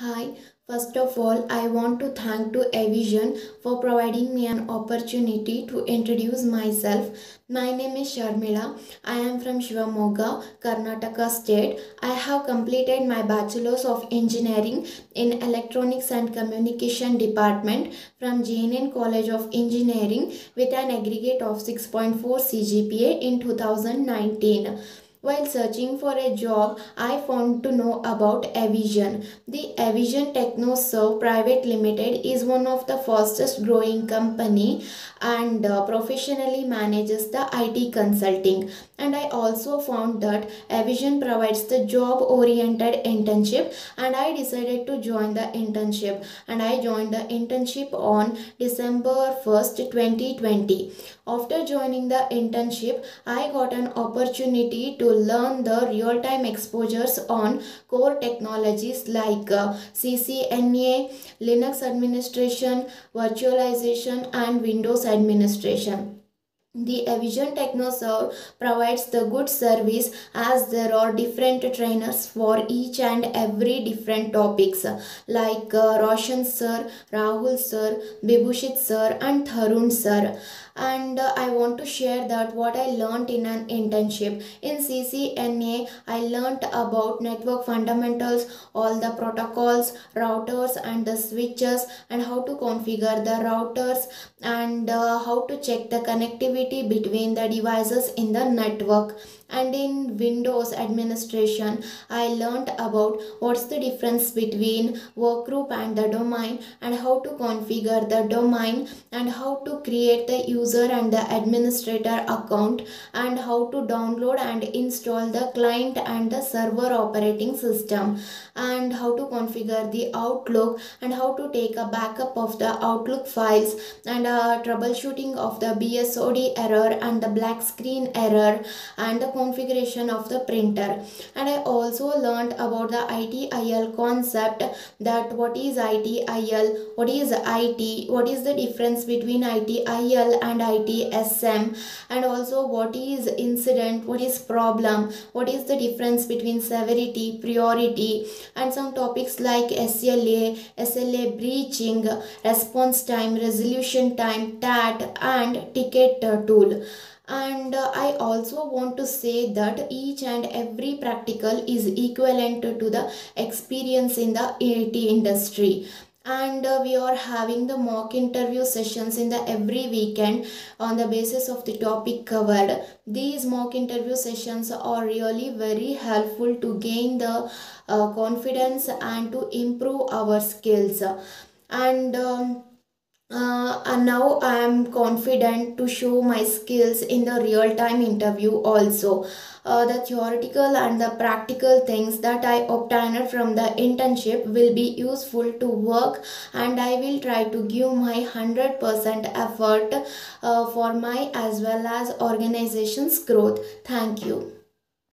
Hi, first of all, I want to thank to Evision for providing me an opportunity to introduce myself. My name is Sharmila. I am from Shivamogga, Karnataka state. I have completed my bachelor's of engineering in electronics and communication department from JNN College of Engineering with an aggregate of 6.4 CGPA in 2019. While searching for a job, I found to know about Evision. The Evision TechnoServe Private Limited is one of the fastest growing company and uh, professionally manages the IT consulting. And I also found that Evision provides the job oriented internship and I decided to join the internship and I joined the internship on December 1st 2020. After joining the internship, I got an opportunity to learn the real-time exposures on core technologies like uh, CCNA, Linux administration, virtualization and Windows administration. The Evision TechnoServe provides the good service as there are different trainers for each and every different topics like uh, Roshan sir, Rahul sir, Bibhushit sir and Tharun sir and uh, I want to share that what I learned in an internship. In CCNA, I learned about network fundamentals, all the protocols, routers and the switches and how to configure the routers and uh, how to check the connectivity between the devices in the network. And in windows administration i learned about what's the difference between workgroup and the domain and how to configure the domain and how to create the user and the administrator account and how to download and install the client and the server operating system and how to configure the outlook and how to take a backup of the outlook files and uh, troubleshooting of the bsod error and the black screen error and the configuration of the printer. And I also learned about the ITIL concept that what is ITIL, what is IT, what is the difference between ITIL and ITSM and also what is incident, what is problem, what is the difference between severity, priority and some topics like SLA, SLA breaching, response time, resolution time, TAT and ticket tool. And uh, i also want to say that each and every practical is equivalent to the experience in the IT industry. And uh, we are having the mock interview sessions in the every weekend on the basis of the topic covered. These mock interview sessions are really very helpful to gain the uh, confidence and to improve our skills. And um, uh, and now I am confident to show my skills in the real time interview also. Uh, the theoretical and the practical things that I obtained from the internship will be useful to work and I will try to give my 100% effort uh, for my as well as organization's growth. Thank you.